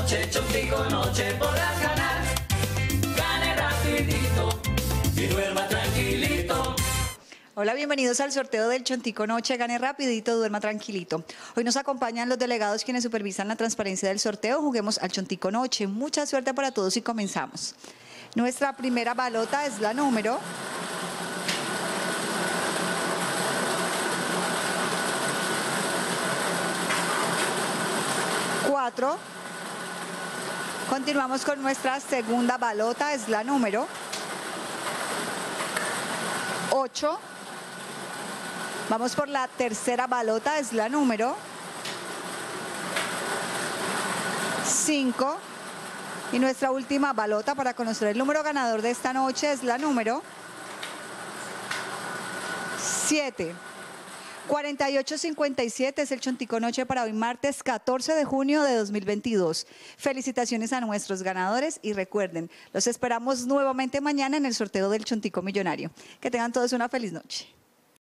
noche, chontico noche podrás ganar. Gane rapidito y duerma tranquilito. Hola, bienvenidos al sorteo del Chontico Noche. Gane rapidito, duerma tranquilito. Hoy nos acompañan los delegados quienes supervisan la transparencia del sorteo. Juguemos al Chontico Noche. Mucha suerte para todos y comenzamos. Nuestra primera balota es la número 4. Continuamos con nuestra segunda balota, es la número 8. Vamos por la tercera balota, es la número 5. Y nuestra última balota para conocer el número ganador de esta noche es la número 7. 4857 es el Chontico Noche para hoy martes 14 de junio de 2022. Felicitaciones a nuestros ganadores y recuerden, los esperamos nuevamente mañana en el sorteo del Chontico Millonario. Que tengan todos una feliz noche.